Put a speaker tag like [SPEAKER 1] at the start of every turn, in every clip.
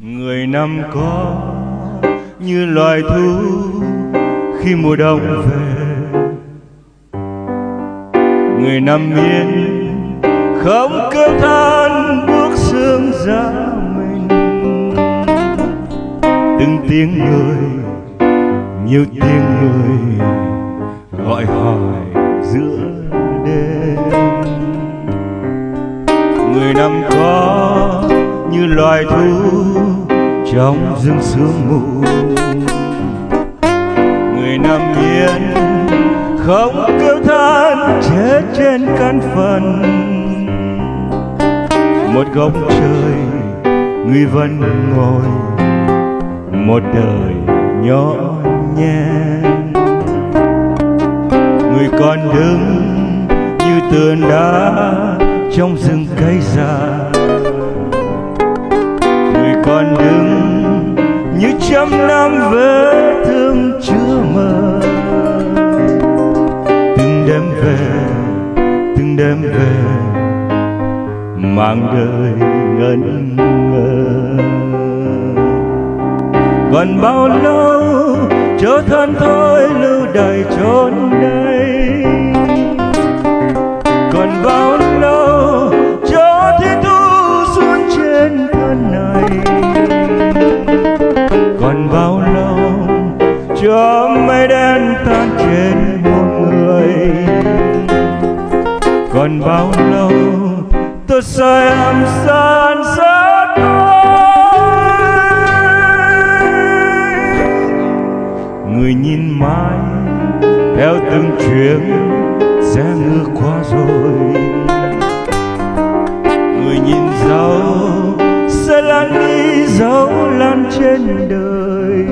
[SPEAKER 1] người năm có như loài thú khi mùa đông về. Người năm miên không kêu than bước sương giá mình. Từng tiếng người, nhiều tiếng người gọi hỏi giữa đêm. Người năm có như loài thú trong rừng sương mù. Người nằm yên, không kêu than chết trên căn phần. Một góc trời, người vẫn ngồi. Một đời nhỏ nhen. Người còn đứng như tường đá trong rừng cây già còn đứng như trăm năm vết thương chưa mờ. Từng đêm về, từng đêm về, mang đời ngẩn ngơ. Còn bao lâu cho thân thôi lưu đầy chốn đây? Bao lâu? Tôi sai em san sát người nhìn mãi theo từng chuyến xe ngựa qua rồi. Người nhìn dấu sẽ lan đi, dấu lan trên đời.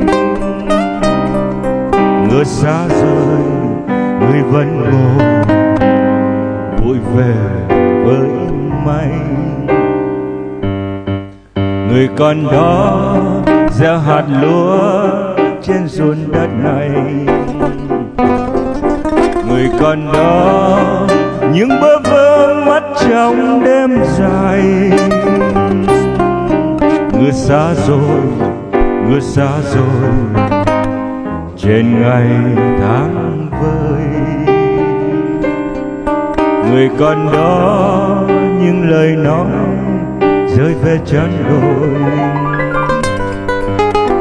[SPEAKER 1] Ngựa xa rời, người vẫn ngồi tôi về với mây người con đó gieo hạt lúa trên ruộng đất này. Người con đó những bơ vơ mắt trong đêm dài. Người xa rồi người xa rồi, trên ngày tháng người con đó những lời nói rơi về chân đồi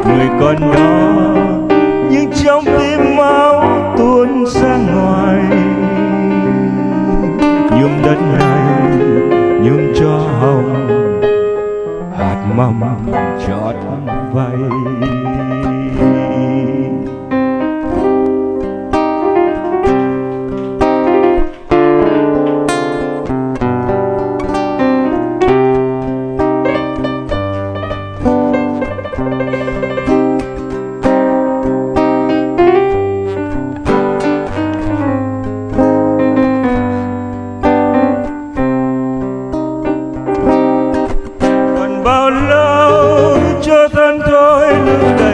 [SPEAKER 1] người con đó nhưng trong tim máu tuôn ra ngoài. Nhưng đất này nhưng cho hồng hạt mầm.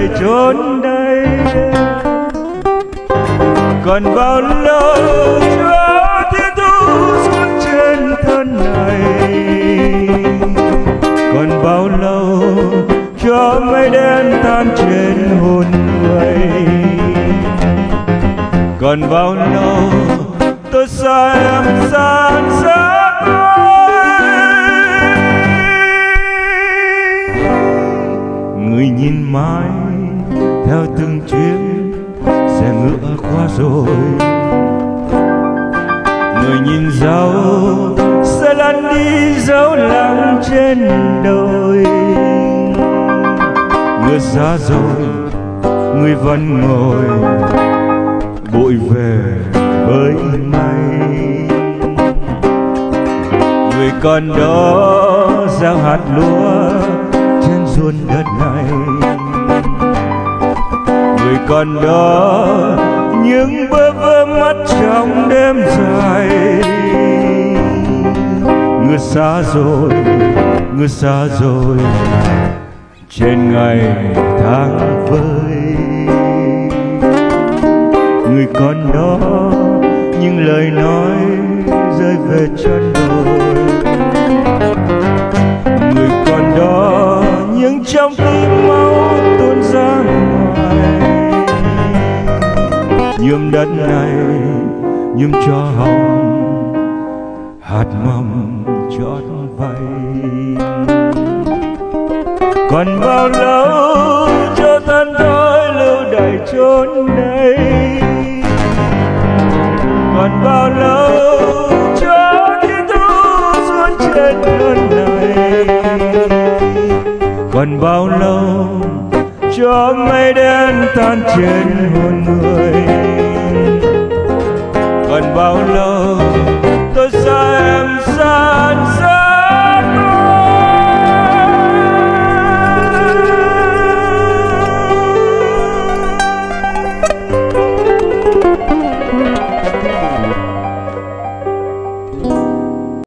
[SPEAKER 1] Lưu chốn đây. Còn bao lâu cho thiên thu xuống trên thân này? Còn bao lâu cho mây đen tan trên hồn người? Còn bao lâu tôi xa em san qua rồi. Người nhìn dấu sẽ lăn đi dấu lặng trên đồi. Người xa rồi, người vẫn ngồi bội về với mây người con đó gieo hạt lúa trên ruộng đất này. Người con đó những bơ vơ mắt trong đêm dài. Người xa rồi người xa rồi, trên ngày tháng vơi. Người còn đó, những lời nói rơi về chân đồi. Người còn đó, những nhưng trong tim mong nhuộm đất này nhuộm cho hồng hạt mầm chót vay còn bao lâu cho tan tôi lưu đày chốn đây còn bao lâu cho thiên thu xuống trên đất này? Còn bao lâu cho mây đen tan trên hồn người? Còn bao lâu